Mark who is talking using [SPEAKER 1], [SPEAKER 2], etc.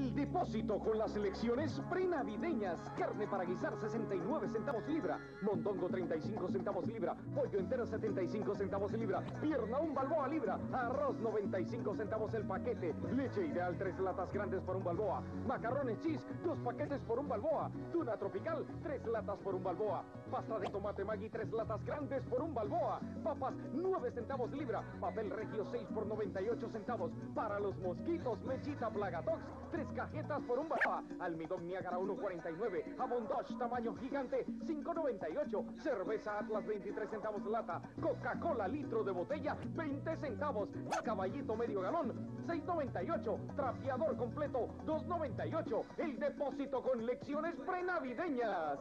[SPEAKER 1] El depósito con las selecciones prenavideñas. Carne para guisar 69 centavos libra. Mondongo 35 centavos libra. Pollo entero 75 centavos libra. Pierna un balboa libra. Arroz 95 centavos el paquete. Leche ideal 3 latas grandes por un balboa. Macarrones cheese 2 paquetes por un balboa. Tuna tropical 3 latas por un balboa. Pasta de tomate Maggi 3 latas grandes por un balboa. Papas 9 centavos libra. Papel regio 6 por 98 centavos. Para los mosquitos Mechita Plagatox Cajetas por un balboa. Almidón Niágara 1.49. Jamón Dodge tamaño gigante 5.98. Cerveza Atlas 23 centavos lata. Coca-Cola litro de botella 20 centavos. Caballito medio galón 6.98. Trapeador completo 2.98. El depósito con lecciones prenavideñas.